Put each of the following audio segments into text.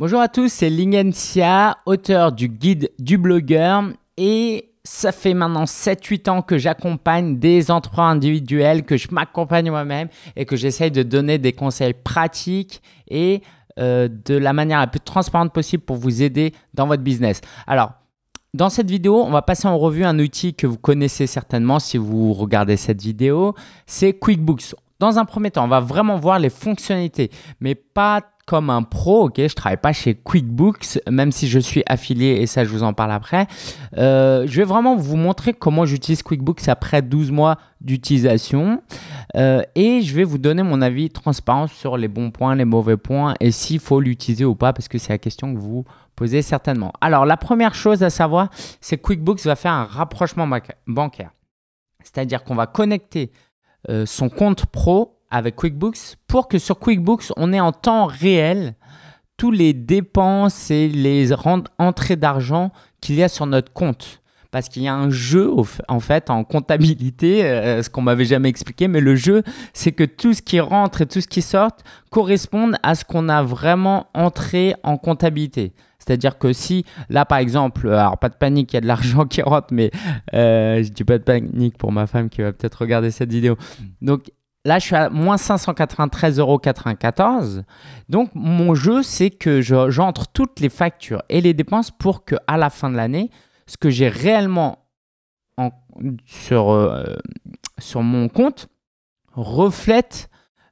Bonjour à tous, c'est Lingencia, auteur du guide du blogueur et ça fait maintenant 7-8 ans que j'accompagne des entrepreneurs individuels, que je m'accompagne moi-même et que j'essaye de donner des conseils pratiques et euh, de la manière la plus transparente possible pour vous aider dans votre business. Alors, dans cette vidéo, on va passer en revue un outil que vous connaissez certainement si vous regardez cette vidéo, c'est QuickBooks. Dans un premier temps, on va vraiment voir les fonctionnalités, mais pas comme un pro, ok, je travaille pas chez QuickBooks, même si je suis affilié et ça je vous en parle après. Euh, je vais vraiment vous montrer comment j'utilise QuickBooks après 12 mois d'utilisation euh, et je vais vous donner mon avis transparent sur les bons points, les mauvais points et s'il faut l'utiliser ou pas parce que c'est la question que vous posez certainement. Alors la première chose à savoir, c'est QuickBooks va faire un rapprochement bancaire. C'est-à-dire qu'on va connecter euh, son compte pro avec QuickBooks pour que sur QuickBooks, on ait en temps réel tous les dépenses et les entrées d'argent qu'il y a sur notre compte. Parce qu'il y a un jeu en fait en comptabilité, euh, ce qu'on m'avait jamais expliqué, mais le jeu, c'est que tout ce qui rentre et tout ce qui sort correspondent à ce qu'on a vraiment entré en comptabilité. C'est-à-dire que si, là par exemple, alors pas de panique, il y a de l'argent qui rentre, mais euh, je dis pas de panique pour ma femme qui va peut-être regarder cette vidéo. Donc Là, je suis à moins 593,94 euros. Donc, mon jeu, c'est que j'entre toutes les factures et les dépenses pour que à la fin de l'année, ce que j'ai réellement sur, euh, sur mon compte reflète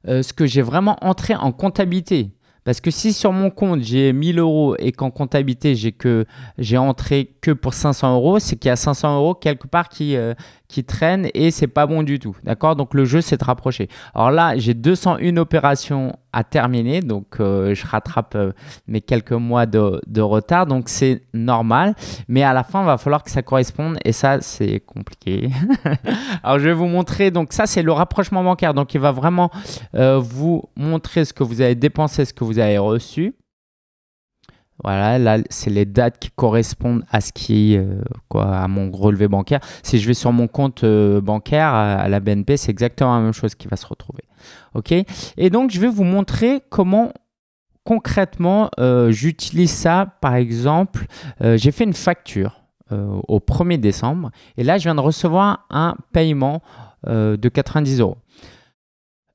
euh, ce que j'ai vraiment entré en comptabilité. Parce que si sur mon compte j'ai 1000 euros et qu'en comptabilité j'ai que j'ai entré que pour 500 euros, c'est qu'il y a 500 euros quelque part qui, euh, qui traînent et c'est pas bon du tout. D'accord? Donc le jeu s'est rapproché. Alors là, j'ai 201 opérations à terminer, donc euh, je rattrape euh, mes quelques mois de, de retard, donc c'est normal. Mais à la fin, il va falloir que ça corresponde et ça, c'est compliqué. Alors je vais vous montrer. Donc ça, c'est le rapprochement bancaire. Donc il va vraiment vous montrer ce que vous avez dépensé, ce que vous avez reçu. Voilà, là, c'est les dates qui correspondent à ce qui euh, quoi, à mon relevé bancaire. Si je vais sur mon compte euh, bancaire à, la BNP, c'est exactement la même chose qui va se retrouver. OK? Et donc, je vais vous montrer comment concrètement euh, j'utilise ça. Par exemple, j'ai fait une facture au 1er décembre et là, je viens de recevoir un paiement de 90 euros.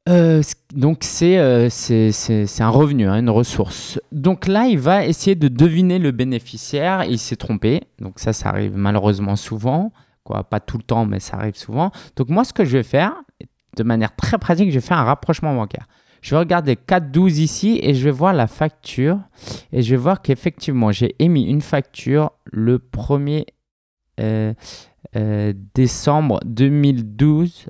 Euh, donc euh, c'est un revenu, hein, une ressource. Donc là, il va essayer de deviner le bénéficiaire. Il s'est trompé. Donc ça, ça arrive malheureusement souvent. Pas tout le temps, mais ça arrive souvent. Donc moi, ce que je vais faire, de manière très pratique, je vais faire un rapprochement bancaire. Je vais regarder 4.12 ici et je vais voir la facture. Et je vais voir qu'effectivement, j'ai émis une facture le 1er euh, décembre 2012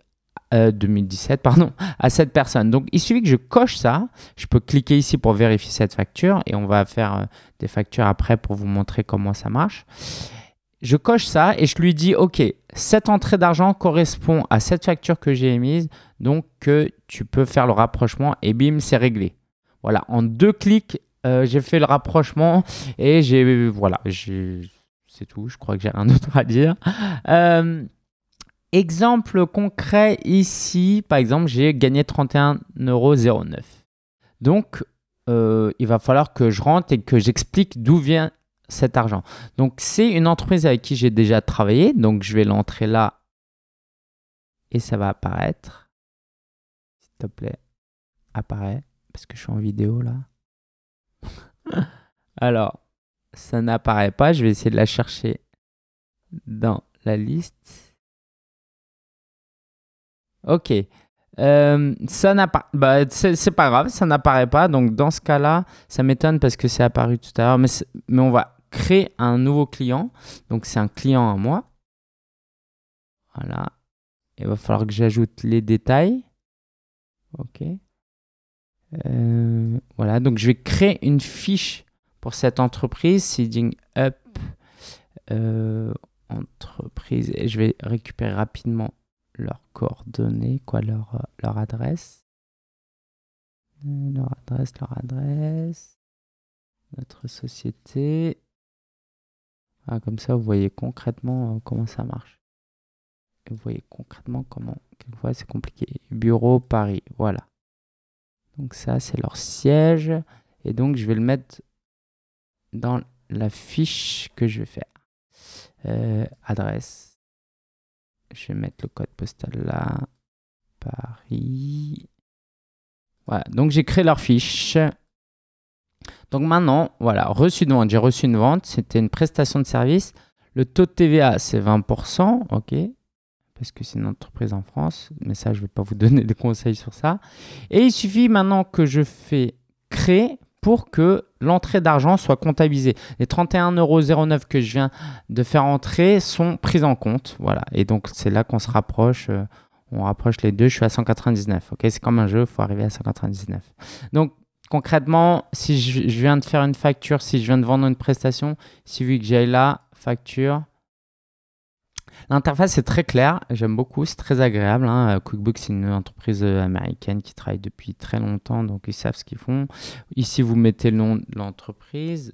2017 euh, pardon, à cette personne. Donc il suffit que je coche ça. Je peux cliquer ici pour vérifier cette facture et on va faire euh, des factures après pour vous montrer comment ça marche. Je coche ça et je lui dis OK, cette entrée d'argent correspond à cette facture que j'ai émise, donc que tu peux faire le rapprochement et bim, c'est réglé. Voilà, en deux clics, euh, j'ai fait le rapprochement et j'ai voilà, c'est tout. Je crois que j'ai rien d'autre à dire. Exemple concret ici, par exemple, j'ai gagné 31,09 euros. Donc, euh, il va falloir que je rentre et que j'explique d'où vient cet argent. Donc, c'est une entreprise avec qui j'ai déjà travaillé. Donc, je vais l'entrer là et ça va apparaître. S'il te plaît, apparaît parce que je suis en vidéo là. Alors, ça n'apparaît pas. Je vais essayer de la chercher dans la liste. Ok. Euh, ça n'a pas, bah, c'est pas grave, ça n'apparaît pas. Donc dans ce cas-là, ça m'étonne parce que c'est apparu tout à l'heure. Mais, mais on va créer un nouveau client. Donc c'est un client à moi. Voilà. Il va falloir que j'ajoute les détails. Ok. Euh, voilà. Donc je vais créer une fiche pour cette entreprise, Seeding Up euh, entreprise. Et je vais récupérer rapidement leurs coordonnées, quoi, leur, euh, leur adresse. Leur adresse, leur adresse. Notre société. Ah, comme ça, vous voyez concrètement euh, comment ça marche. vous voyez concrètement comment, quelquefois, c'est compliqué. Bureau Paris, voilà. Donc ça, c'est leur siège. Et donc, je vais le mettre dans la fiche que je vais faire. Euh, adresse. Je vais mettre le code postal là. Paris. Voilà, donc j'ai créé leur fiche. Donc maintenant, voilà, reçu de vente. J'ai reçu une vente, c'était une prestation de service. Le taux de TVA, c'est 20%, ok parce que c'est une entreprise en France, mais ça, je ne vais pas vous donner des conseils sur ça. Et il suffit maintenant que je fais créer pour que l'entrée d'argent soit comptabilisée. Les 31,09 euros que je viens de faire entrer sont pris en compte. Voilà. Et donc, c'est là qu'on se rapproche. Euh, on rapproche les deux. Je suis à 199. Ok, c'est comme un jeu, il faut arriver à 199. Donc, concrètement, si je, viens de faire une facture, si je viens de vendre une prestation, si vu que j'ai là, facture. L'interface est très claire, j'aime beaucoup, c'est très agréable. Hein. QuickBooks, c'est une entreprise euh, américaine qui travaille depuis très longtemps, donc ils savent ce qu'ils font. Ici, vous mettez le nom de l'entreprise.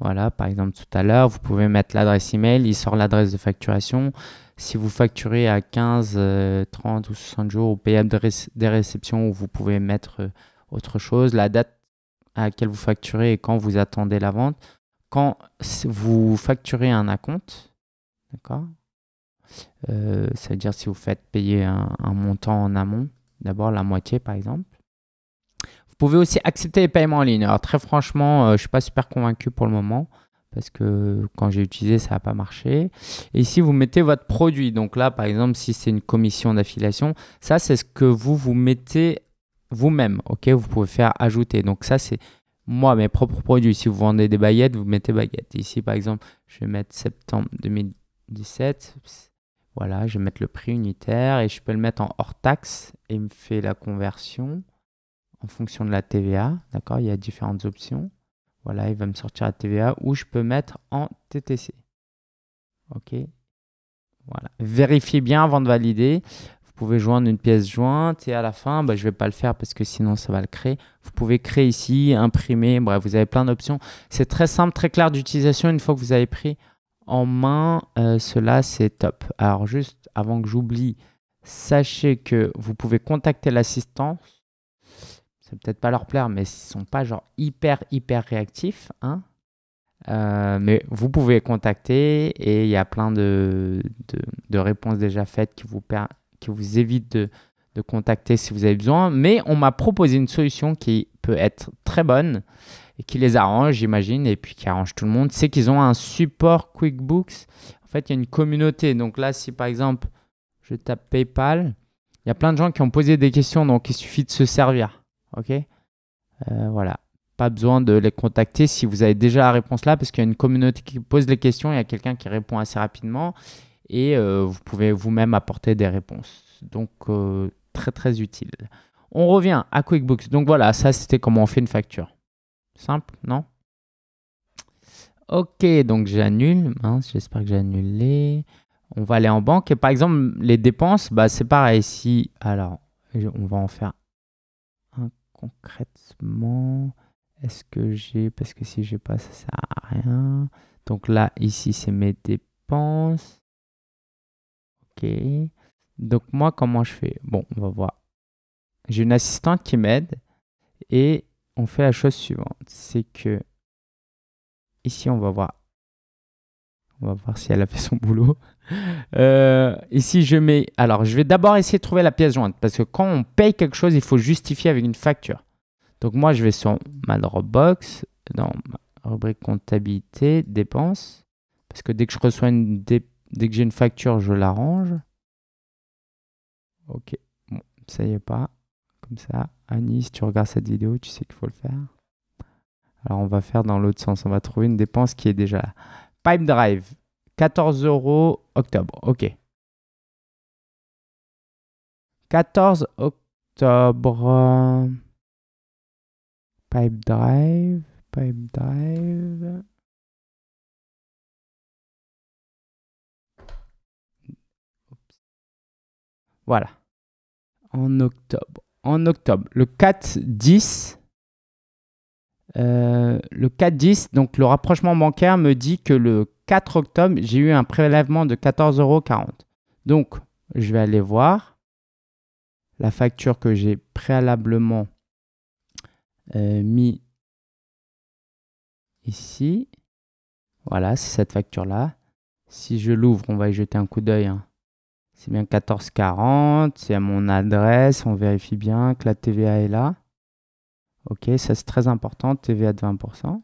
Voilà, par exemple, tout à l'heure, vous pouvez mettre l'adresse email, il sort l'adresse de facturation. Si vous facturez à 15, 30 euh, ou 60 jours au payable des réceptions, vous pouvez mettre euh, autre chose, la date à laquelle vous facturez et quand vous attendez la vente. Quand vous facturez un acompte, d'accord euh, Ça veut dire si vous faites payer un, montant en amont, d'abord la moitié par exemple. Vous pouvez aussi accepter les paiements en ligne. Alors très franchement, je ne suis pas super convaincu pour le moment parce que quand j'ai utilisé, ça n'a pas marché. Et ici, vous mettez votre produit. Donc là, par exemple, si c'est une commission d'affiliation, ça, c'est ce que vous vous mettez vous-même. Vous pouvez faire ajouter. Donc ça, c'est moi, mes propres produits. Si vous vendez des baguettes, vous mettez baguettes. Ici, par exemple, je vais mettre septembre 2017. Voilà, je vais mettre le prix unitaire et je peux le mettre en hors taxe et il me fait la conversion en fonction de la TVA. D'accord, il y a différentes options. Voilà, il va me sortir la TVA ou je peux mettre en TTC. OK. Voilà. Vérifiez bien avant de valider. Vous pouvez joindre une pièce jointe et à la fin, bah, je ne vais pas le faire parce que sinon ça va le créer. Vous pouvez créer ici, imprimer, bref, vous avez plein d'options. C'est très simple, très clair d'utilisation. Une fois que vous avez pris en main, euh, cela c'est top. Alors juste avant que j'oublie, sachez que vous pouvez contacter l'assistance ça peut-être pas leur plaire, mais ils sont pas genre hyper hyper réactifs. Hein euh, mais vous pouvez contacter et il y a plein de, de, réponses déjà faites qui vous, qui vous évitent de, de contacter si vous avez besoin. Mais on m'a proposé une solution qui peut être très bonne et qui les arrange, j'imagine, et puis qui arrange tout le monde. C'est qu'ils ont un support QuickBooks. En fait, il y a une communauté. Donc là, si par exemple, je tape PayPal, il y a plein de gens qui ont posé des questions, donc il suffit de se servir. Ok? Euh, Voilà. Pas besoin de les contacter si vous avez déjà la réponse là, parce qu'il y a une communauté qui pose les questions, il y a quelqu'un qui répond assez rapidement et euh, vous pouvez vous-même apporter des réponses. Donc, euh, très très utile. On revient à QuickBooks. Donc voilà, ça c'était comment on fait une facture. Simple, non? Ok, donc j'annule. j'espère que j'ai annulé. On va aller en banque. Et par exemple, les dépenses, bah, c'est pareil. Si, alors, on va en faire concrètement, est-ce que j'ai, parce que si j'ai pas, ça sert à rien. Donc là, ici, c'est mes dépenses. Ok. Donc moi, comment je fais? Bon, on va voir. J'ai une assistante qui m'aide et on fait la chose suivante. C'est que ici, on va voir. On va voir si elle a fait son boulot. Euh, ici, je mets. Alors, je vais d'abord essayer de trouver la pièce jointe parce que quand on paye quelque chose, il faut justifier avec une facture. Donc, moi, je vais sur ma Dropbox, dans ma rubrique comptabilité, dépenses. Parce que dès que je reçois une. Dès que j'ai une facture, je l'arrange. Ok. Bon, ça y est pas. Ça. Annie, si tu regardes cette vidéo, tu sais qu'il faut le faire. Alors, on va faire dans l'autre sens. On va trouver une dépense qui est déjà là. Pipe Drive. 14 euros octobre. OK. 14 octobre. Pipe Drive. Pipe Drive. Voilà. En octobre. En octobre. Le 4-10. Euh, le 4-10, donc le rapprochement bancaire me dit que le 4 octobre, j'ai eu un prélèvement de 14,40 euros. Donc, je vais aller voir la facture que j'ai préalablement euh, mis ici. Voilà, c'est cette facture-là. Si je l'ouvre, on va y jeter un coup d'œil. Hein. C'est bien 14,40. C'est à mon adresse. On vérifie bien que la TVA est là. Ok, ça c'est très important. TVA de 20%.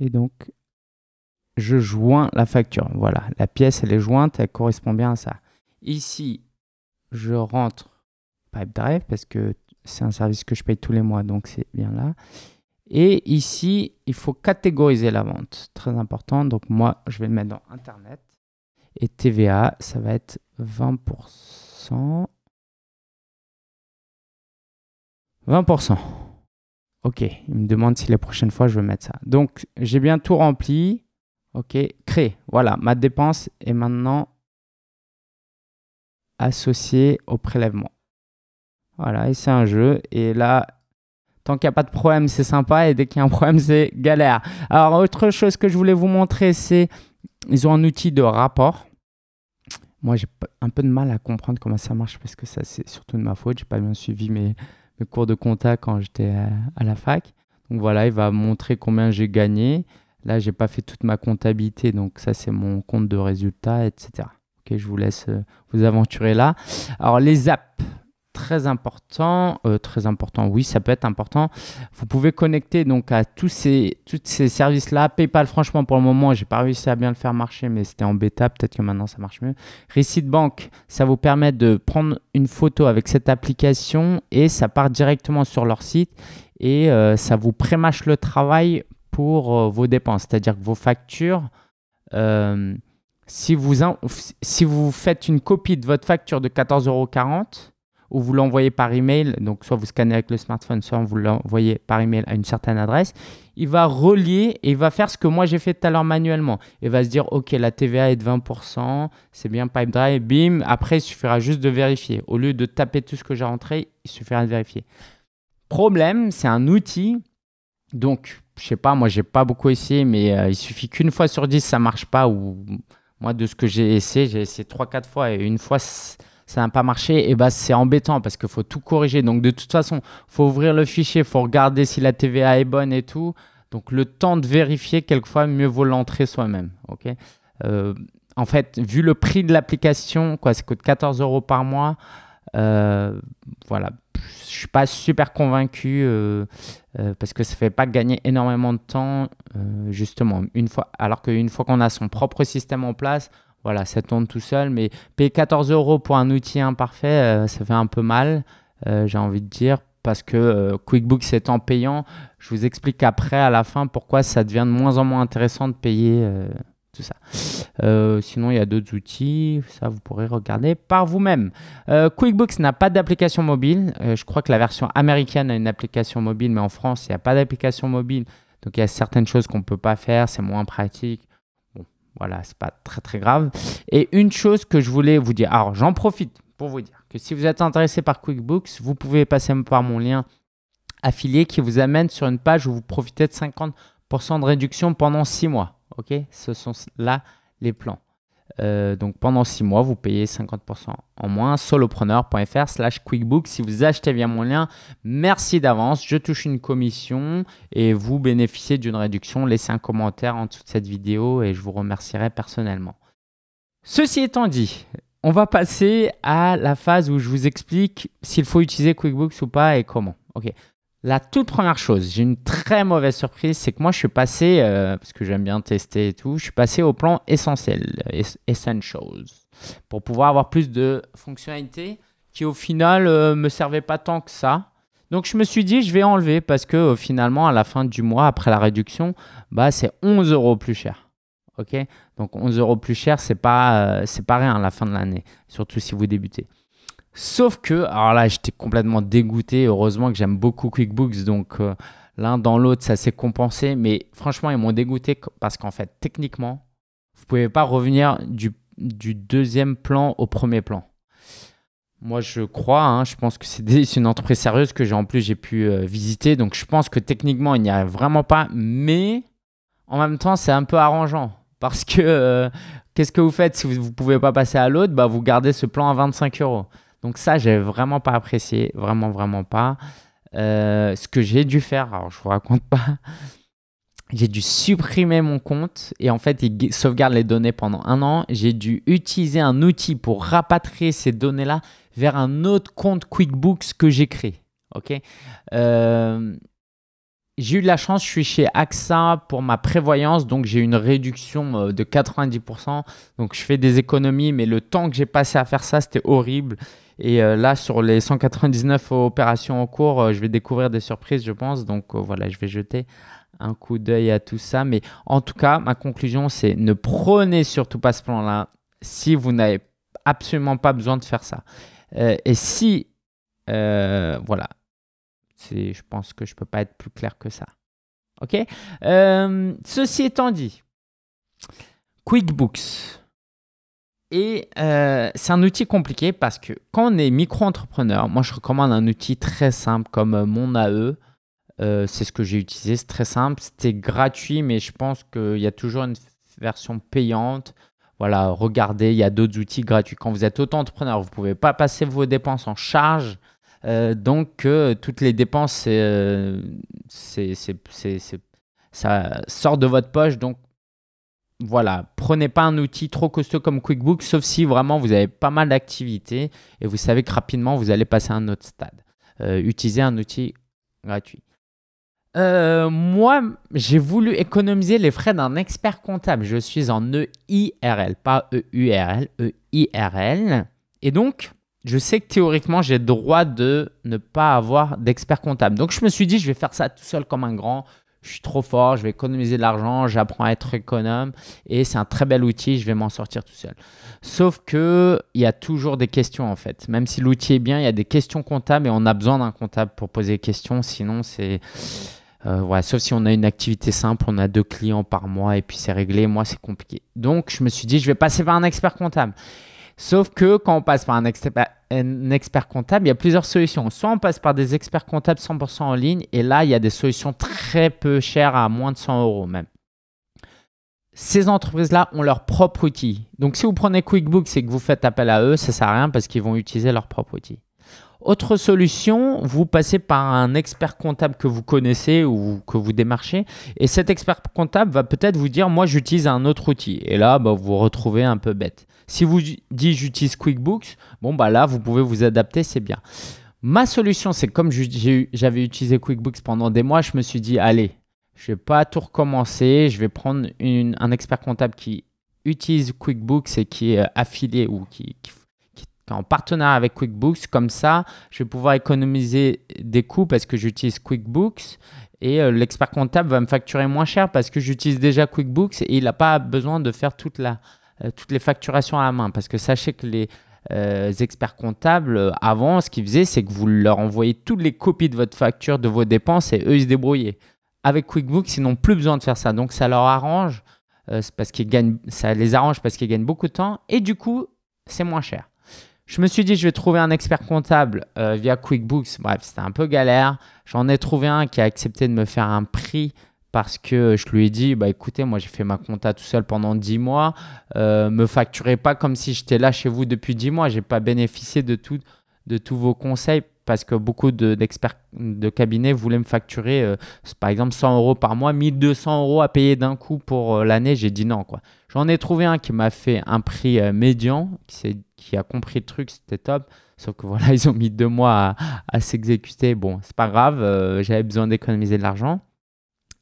Et donc, je joins la facture. Voilà, la pièce, elle est jointe. Elle correspond bien à ça. Ici, je rentre Pipedrive parce que c'est un service que je paye tous les mois. Donc, c'est bien là. Et ici, il faut catégoriser la vente. Très important. Donc moi, je vais le mettre dans Internet. Et TVA, ça va être 20%. 20%. Ok, il me demande si les prochaines fois je veux mettre ça. Donc, j'ai bien tout rempli. Ok, créer. Voilà, ma dépense est maintenant associée au prélèvement. Voilà, et c'est un jeu. Et là, Tant qu'il n'y a pas de problème, c'est sympa. Et dès qu'il y a un problème, c'est galère. Alors, autre chose que je voulais vous montrer, c'est ils ont un outil de rapport. Moi, j'ai un peu de mal à comprendre comment ça marche parce que ça, c'est surtout de ma faute. J'ai pas bien suivi mes, cours de compta quand j'étais à, la fac. Donc voilà, il va montrer combien j'ai gagné. Là, j'ai pas fait toute ma comptabilité, donc ça, c'est mon compte de résultats, etc. Ok, je vous laisse euh, vous aventurer là. Alors, les apps très important, euh, très important, oui, ça peut être important. Vous pouvez connecter donc à tous ces, tous ces services-là. PayPal, franchement, pour le moment, j'ai pas réussi à bien le faire marcher, mais c'était en bêta. Peut-être que maintenant ça marche mieux. Receipt Bank, ça vous permet de prendre une photo avec cette application et ça part directement sur leur site et euh, ça vous prémâche le travail pour euh, vos dépenses. C'est-à-dire que vos factures, si, vous si vous faites une copie de votre facture de 14,40 euros, ou vous l'envoyez par email, donc soit vous scannez avec le smartphone, soit vous l'envoyez par email à une certaine adresse, il va relier et il va faire ce que moi j'ai fait tout à l'heure manuellement. Il va se dire, OK, la TVA est de 20%, c'est bien PipeDrive, bim, après il suffira juste de vérifier. Au lieu de taper tout ce que j'ai rentré, il suffira de vérifier. Problème, c'est un outil, donc je sais pas, moi j'ai pas beaucoup essayé, mais euh, il suffit qu'une fois sur 10 ça marche pas, ou moi de ce que j'ai essayé, j'ai essayé 3-4 fois et une fois ça n'a pas marché, et bah c'est embêtant parce qu'il faut tout corriger. Donc de toute façon, faut ouvrir le fichier, faut regarder si la TVA est bonne et tout. Donc le temps de vérifier, quelquefois, mieux vaut l'entrer soi-même. Ok? Euh, en fait, vu le prix de l'application, quoi, ça coûte 14 euros par mois. Euh, voilà, je suis pas super convaincu euh, parce que ça fait pas gagner énormément de temps, justement. Une fois, alors qu'une fois qu'on a son propre système en place, voilà, ça tourne tout seul. Mais payer 14 euros pour un outil imparfait, euh, ça fait un peu mal, euh, j'ai envie de dire, parce que euh, QuickBooks étant payant, je vous explique après, à la fin, pourquoi ça devient de moins en moins intéressant de payer tout ça. sinon, il y a d'autres outils, ça vous pourrez regarder par vous-même. QuickBooks n'a pas d'application mobile. je crois que la version américaine a une application mobile, mais en France, il n'y a pas d'application mobile. Donc, il y a certaines choses qu'on ne peut pas faire, c'est moins pratique. Voilà, c'est pas très très grave. Et une chose que je voulais vous dire, alors j'en profite pour vous dire que si vous êtes intéressé par QuickBooks, vous pouvez passer par mon lien affilié qui vous amène sur une page où vous profitez de 50% de réduction pendant 6 mois. Ok, ce sont là les plans. Euh, donc pendant 6 mois, vous payez 50% en moins. solopreneur.fr slash si vous achetez via mon lien. Merci d'avance. Je touche une commission et vous bénéficiez d'une réduction. Laissez un commentaire en dessous de cette vidéo et je vous remercierai personnellement. Ceci étant dit, on va passer à la phase où je vous explique s'il faut utiliser QuickBooks ou pas et comment. Ok. La toute première chose, j'ai une très mauvaise surprise, c'est que moi je suis passé, euh, parce que j'aime bien tester et tout, je suis passé au plan essentiel, essentials, pour pouvoir avoir plus de fonctionnalités qui au final ne euh, me servaient pas tant que ça. Donc je me suis dit je vais enlever parce que euh, finalement à la fin du mois après la réduction, bah c'est 11 euros plus cher. Ok, donc 11 euros plus cher, c'est pas pas rien à la fin de l'année, surtout si vous débutez. Sauf que, alors là, j'étais complètement dégoûté. Heureusement que j'aime beaucoup QuickBooks, donc euh, l'un dans l'autre, ça s'est compensé. Mais franchement, ils m'ont dégoûté parce qu'en fait, techniquement, vous ne pouvez pas revenir du, deuxième plan au premier plan. Moi, je crois, hein, je pense que c'est une entreprise sérieuse que j'ai en plus j'ai pu euh, visiter. Donc, je pense que techniquement, il n'y a vraiment pas. Mais en même temps, c'est un peu arrangeant. Parce que euh, qu'est-ce que vous faites si vous ne pouvez pas passer à l'autre? Bah, Vous gardez ce plan à 25 euros. Donc ça, j'ai vraiment pas apprécié, vraiment, vraiment pas. Euh, ce que j'ai dû faire, alors je vous raconte pas, j'ai dû supprimer mon compte et en fait, il sauvegarde les données pendant un an. J'ai dû utiliser un outil pour rapatrier ces données-là vers un autre compte QuickBooks que j'ai créé. Ok? Euh, j'ai eu de la chance, je suis chez AXA pour ma prévoyance, donc j'ai une réduction euh, de 90%. Donc je fais des économies, mais le temps que j'ai passé à faire ça, c'était horrible. Et euh, là, sur les 199 opérations en cours, je vais découvrir des surprises, je pense. Donc voilà, je vais jeter un coup d'œil à tout ça. Mais en tout cas, ma conclusion, c'est ne prenez surtout pas ce plan-là si vous n'avez absolument pas besoin de faire ça. Euh, et si, euh, voilà, je pense que je ne peux pas être plus clair que ça. OK? Euh, Ceci étant dit, QuickBooks. Et c'est un outil compliqué parce que quand on est micro-entrepreneur, moi je recommande un outil très simple comme mon AE euh, c'est ce que j'ai utilisé, c'est très simple. C'était gratuit, mais je pense qu'il y a toujours une version payante. Voilà, regardez, il y a d'autres outils gratuits. Quand vous êtes auto-entrepreneur, vous ne pouvez pas passer vos dépenses en charge. Euh, donc, euh, toutes les dépenses, ça sort de votre poche. Donc, voilà, prenez pas un outil trop costaud comme QuickBooks, sauf si vraiment vous avez pas mal d'activités et vous savez que rapidement vous allez passer à un autre stade. utilisez un outil gratuit. Euh, moi, j'ai voulu économiser les frais d'un expert comptable. Je suis en EIRL, pas EURL, EIRL. Et donc, je sais que théoriquement, j'ai le droit de ne pas avoir d'expert comptable. Donc, je me suis dit, je vais faire ça tout seul comme un grand. Je suis trop fort, je vais économiser de l'argent, j'apprends à être économe et c'est un très bel outil, je vais m'en sortir tout seul. Sauf que il y a toujours des questions en fait. Même si l'outil est bien, il y a des questions comptables et on a besoin d'un comptable pour poser des questions, sinon c'est euh, sauf si on a une activité simple, on a deux clients par mois et puis c'est réglé. Moi, c'est compliqué. Donc, je me suis dit, je vais passer par un expert comptable. Sauf que quand on passe par un expert, comptable, il y a plusieurs solutions. Soit on passe par des experts comptables 100% en ligne et là, il y a des solutions très peu chères à moins de 100 euros même. Ces entreprises-là ont leur propre outil. Donc, si vous prenez QuickBooks et que vous faites appel à eux, ça ne sert à rien parce qu'ils vont utiliser leur propre outil. Autre solution, vous passez par un expert comptable que vous connaissez ou que vous démarchez. Et cet expert comptable va peut-être vous dire, moi j'utilise un autre outil. Et là, bah, vous vous retrouvez un peu bête. Si vous dites j'utilise QuickBooks, bon bah là, vous pouvez vous adapter, c'est bien. Ma solution, c'est comme j'avais utilisé QuickBooks pendant des mois, je me suis dit, allez, je vais pas tout recommencer, je vais prendre un expert comptable qui utilise QuickBooks et qui est affilié ou qui, qui en partenariat avec QuickBooks. Comme ça, je vais pouvoir économiser des coûts parce que j'utilise QuickBooks et euh, l'expert comptable va me facturer moins cher parce que j'utilise déjà QuickBooks et il n'a pas besoin de faire toute la, toutes les facturations à la main. Parce que sachez que les euh, experts comptables, avant, ce qu'ils faisaient, c'est que vous leur envoyez toutes les copies de votre facture, de vos dépenses et eux, ils se débrouillaient. Avec QuickBooks, ils n'ont plus besoin de faire ça. Donc, ça leur arrange, parce qu'ils gagnent, ça les arrange parce qu'ils gagnent beaucoup de temps et du coup, c'est moins cher. Je me suis dit, je vais trouver un expert comptable euh, via QuickBooks. Bref, c'était un peu galère. J'en ai trouvé un qui a accepté de me faire un prix parce que je lui ai dit, bah écoutez, moi j'ai fait ma compta tout seul pendant 10 mois. Euh, me facturez pas comme si j'étais là chez vous depuis 10 mois. J'ai pas bénéficié de, tout, de tous vos conseils parce que beaucoup d'experts de, cabinets voulaient me facturer, euh, par exemple, 100 euros par mois, 1200 euros à payer d'un coup pour euh, l'année. J'ai dit non. quoi. J'en ai trouvé un qui m'a fait un prix médian, qui, qui, a compris le truc, c'était top. Sauf que voilà, ils ont mis deux mois à, s'exécuter. Bon, c'est pas grave, j'avais besoin d'économiser de l'argent.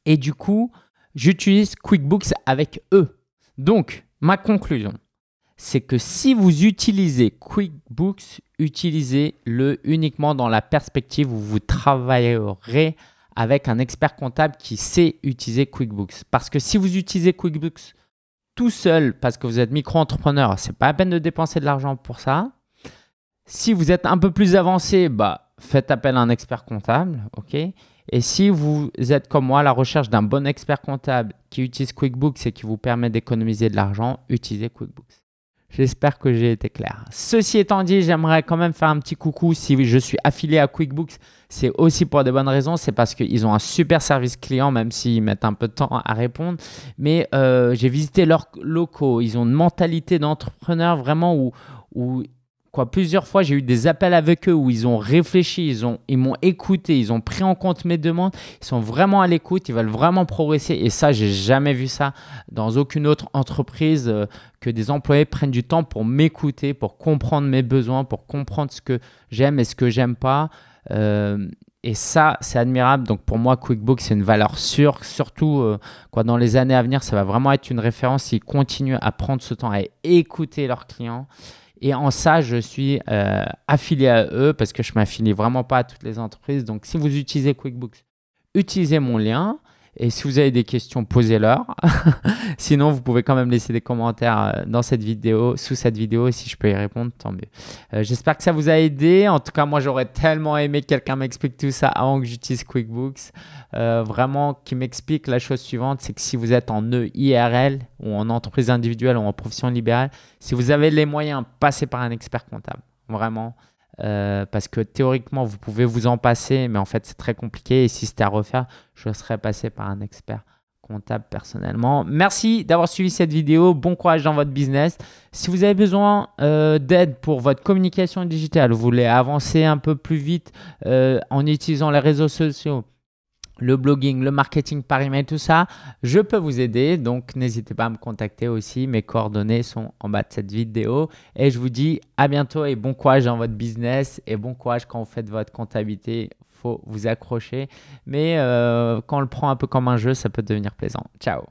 Et du coup, j'utilise QuickBooks avec eux. Donc, ma conclusion, c'est que si vous utilisez QuickBooks, utilisez-le uniquement dans la perspective où vous travaillerez avec un expert comptable qui sait utiliser QuickBooks. Parce que si vous utilisez QuickBooks tout seul parce que vous êtes micro-entrepreneur, c'est pas la peine de dépenser de l'argent pour ça. Si vous êtes un peu plus avancé, bah, faites appel à un expert comptable, ok? Et si vous êtes comme moi à la recherche d'un bon expert comptable qui utilise QuickBooks et qui vous permet d'économiser de l'argent, utilisez QuickBooks. J'espère que j'ai été clair. Ceci étant dit, j'aimerais quand même faire un petit coucou. Si je suis affilié à QuickBooks, c'est aussi pour de bonnes raisons. C'est parce qu'ils ont un super service client, même s'ils mettent un peu de temps à répondre. Mais euh, j'ai visité leurs locaux. Ils ont une mentalité d'entrepreneur vraiment où, où quoi, plusieurs fois, j'ai eu des appels avec eux où ils ont réfléchi, ils ont, ils m'ont écouté, ils ont pris en compte mes demandes, ils sont vraiment à l'écoute, ils veulent vraiment progresser. Et ça, j'ai jamais vu ça dans aucune autre entreprise euh, que des employés prennent du temps pour m'écouter, pour comprendre mes besoins, pour comprendre ce que j'aime et ce que j'aime pas. Euh, et ça, c'est admirable. Donc pour moi, QuickBooks, c'est une valeur sûre. Surtout euh, quoi, dans les années à venir, ça va vraiment être une référence s'ils continuent à prendre ce temps à écouter leurs clients. Et en ça, je suis euh, affilié à eux parce que je ne m'affilie vraiment pas à toutes les entreprises. Donc si vous utilisez QuickBooks, utilisez mon lien. Et si vous avez des questions, posez-leur. Sinon, vous pouvez quand même laisser des commentaires euh, dans cette vidéo, sous cette vidéo. Et si je peux y répondre, tant mieux. Euh, j'espère que ça vous a aidé. En tout cas, moi, j'aurais tellement aimé que quelqu'un m'explique tout ça avant que j'utilise QuickBooks. Euh, vraiment, qui m'explique la chose suivante, c'est que si vous êtes en EIRL ou en entreprise individuelle ou en profession libérale, si vous avez les moyens, passez par un expert comptable. Vraiment. Euh, parce que théoriquement, vous pouvez vous en passer, mais en fait, c'est très compliqué. Et si c'était à refaire, je serais passé par un expert comptable personnellement. Merci d'avoir suivi cette vidéo. Bon courage dans votre business. Si vous avez besoin euh, d'aide pour votre communication digitale, vous voulez avancer un peu plus vite euh, en utilisant les réseaux sociaux, le blogging, le marketing par email, tout ça, je peux vous aider. Donc, n'hésitez pas à me contacter aussi. Mes coordonnées sont en bas de cette vidéo. Et je vous dis à bientôt et bon courage dans votre business et bon courage quand vous faites votre comptabilité. faut vous accrocher. Mais euh, quand on le prend un peu comme un jeu, ça peut devenir plaisant. Ciao